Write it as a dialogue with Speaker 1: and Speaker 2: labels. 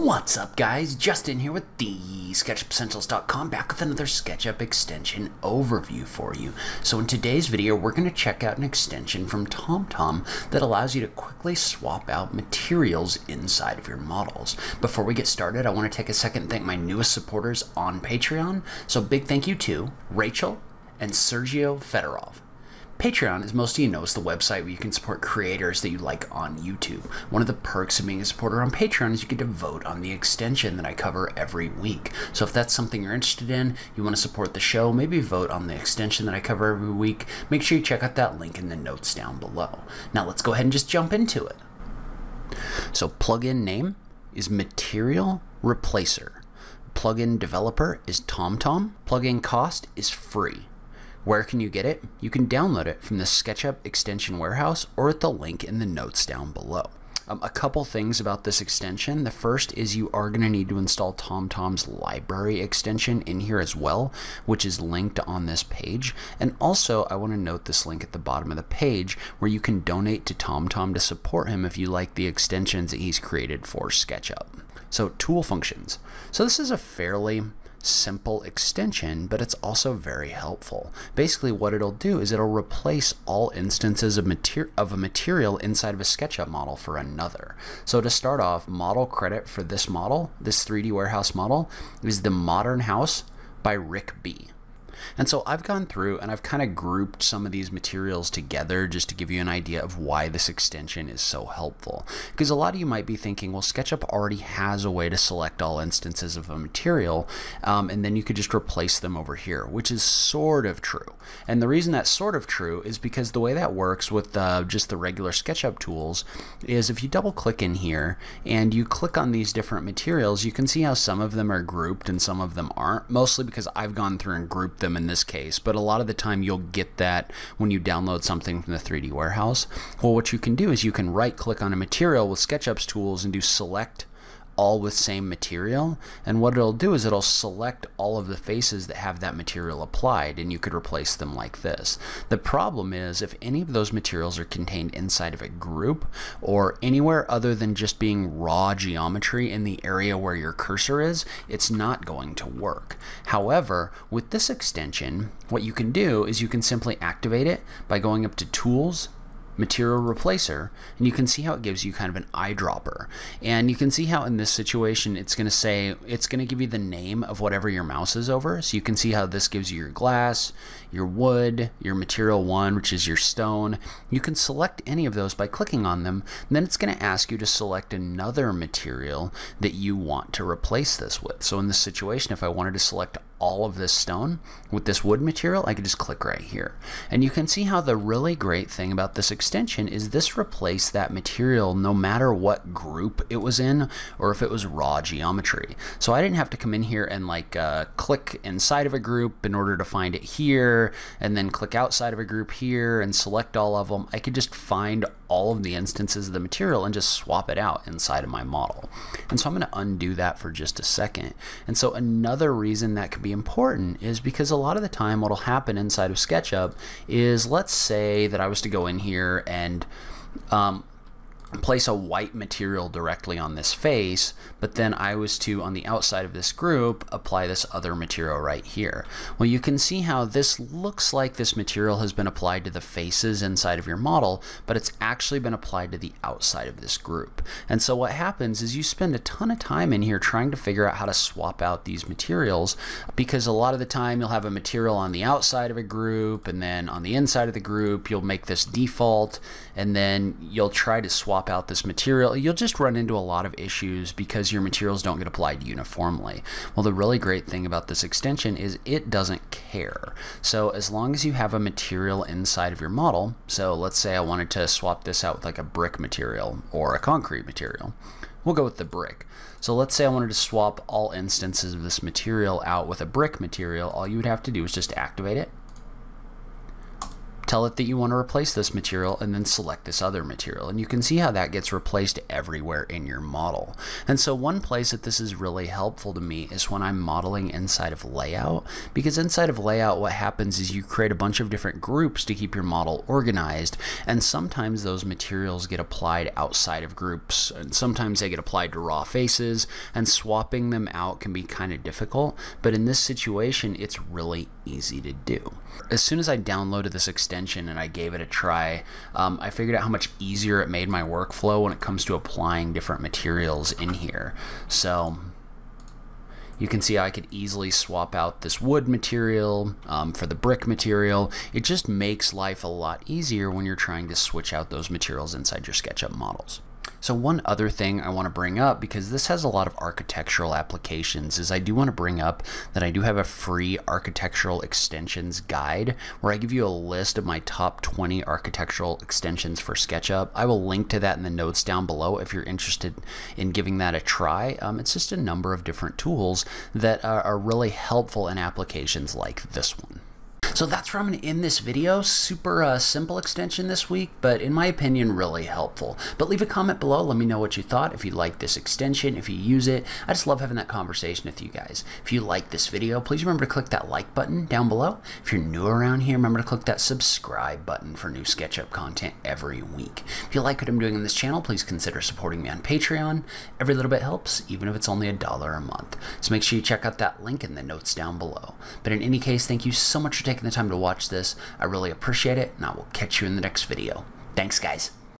Speaker 1: What's up guys, Justin here with the SketchUpEssentials.com back with another SketchUp extension overview for you. So in today's video we're going to check out an extension from ThomThom that allows you to quickly swap out materials inside of your models. Before we get started I want to take a second and thank my newest supporters on Patreon. So big thank you to Rachel and Sergio Fedorov. Patreon, as most of you know, is the website where you can support creators that you like on YouTube. One of the perks of being a supporter on Patreon is you get to vote on the extension that I cover every week. So if that's something you're interested in, you want to support the show, maybe vote on the extension that I cover every week, make sure you check out that link in the notes down below. Now let's go ahead and just jump into it. So plugin name is Material Replacer. Plugin developer is ThomThom. Plugin cost is free. Where can you get it? You can download it from the SketchUp extension warehouse or at the link in the notes down below. Um, a couple things about this extension. The first is you are going to need to install ThomThom's library extension in here as well, which is linked on this page. And also, I want to note this link at the bottom of the page where you can donate to ThomThom to support him if you like the extensions that he's created for SketchUp. So, tool functions. So, this is a fairly simple extension, but it's also very helpful. Basically, what it'll do is it'll replace all instances of, mater of a material inside of a SketchUp model for another. So to start off, model credit for this model, this 3D warehouse model, is the Modern House by Rick B. And so I've gone through and I've kind of grouped some of these materials together just to give you an idea of why this extension is so helpful. Because a lot of you might be thinking, well, SketchUp already has a way to select all instances of a material, um, and then you could just replace them over here, which is sort of true. And the reason that's sort of true is because the way that works with uh, just the regular SketchUp tools is if you double click in here and you click on these different materials, you can see how some of them are grouped and some of them aren't, mostly because I've gone through and grouped them in this case, but a lot of the time you'll get that when you download something from the 3D warehouse. Well, what you can do is you can right click on a material with SketchUp's tools and do select all with same material and what it'll do is it'll select all of the faces that have that material applied and you could replace them like this. The problem is if any of those materials are contained inside of a group or anywhere other than just being raw geometry in the area where your cursor is, it's not going to work. However, with this extension, what you can do is you can simply activate it by going up to Tools, material replacer and you can see how it gives you kind of an eyedropper. And you can see how in this situation it's going to say it's going to give you the name of whatever your mouse is over. So you can see how this gives you your glass your wood your material one which is your stone. You can select any of those by clicking on them. Then it's going to ask you to select another material that you want to replace this with. So in this situation if I wanted to select all of this stone with this wood material, I could just click right here. And you can see how the really great thing about this extension is this replaced that material no matter what group it was in or if it was raw geometry. So I didn't have to come in here and like uh, click inside of a group in order to find it here and then click outside of a group here and select all of them. I could just find all of the instances of the material and just swap it out inside of my model. And so I'm going to undo that for just a second. And so another reason that could be important is because a lot of the time what will happen inside of SketchUp is let's say that I was to go in here and um, place a white material directly on this face, but then I was to, on the outside of this group, apply this other material right here. Well, you can see how this looks like this material has been applied to the faces inside of your model, but it's actually been applied to the outside of this group. And so what happens is you spend a ton of time in here trying to figure out how to swap out these materials, because a lot of the time you'll have a material on the outside of a group, and then on the inside of the group, you'll make this default, and then you'll try to swap swap out this material, you'll just run into a lot of issues because your materials don't get applied uniformly. Well, the really great thing about this extension is it doesn't care. So as long as you have a material inside of your model, so let's say I wanted to swap this out with like a brick material or a concrete material, we'll go with the brick. So let's say I wanted to swap all instances of this material out with a brick material, all you would have to do is just activate it, tell it that you want to replace this material, and then select this other material. And you can see how that gets replaced everywhere in your model. And so one place that this is really helpful to me is when I'm modeling inside of layout, because inside of layout, what happens is you create a bunch of different groups to keep your model organized, and sometimes those materials get applied outside of groups, and sometimes they get applied to raw faces, and swapping them out can be kind of difficult, but in this situation, it's really easy to do. As soon as I downloaded this extension and I gave it a try, um, I figured out how much easier it made my workflow when it comes to applying different materials in here. So you can see I could easily swap out this wood material um, for the brick material. It just makes life a lot easier when you're trying to switch out those materials inside your SketchUp models. So one other thing I want to bring up, because this has a lot of architectural applications, is I do want to bring up that I do have a free architectural extensions guide where I give you a list of my top 20 architectural extensions for SketchUp. I will link to that in the notes down below if you're interested in giving that a try. Um, it's just a number of different tools that are, are really helpful in applications like this one. So that's where I'm going to end this video. Super uh, simple extension this week, but in my opinion, really helpful. But leave a comment below. Let me know what you thought. If you like this extension, if you use it. I just love having that conversation with you guys. If you like this video, please remember to click that like button down below. If you're new around here, remember to click that subscribe button for new SketchUp content every week. If you like what I'm doing in this channel, please consider supporting me on Patreon. Every little bit helps, even if it's only a dollar a month. So make sure you check out that link in the notes down below. But in any case, thank you so much for taking the time to watch this. I really appreciate it, and I will catch you in the next video. Thanks, guys.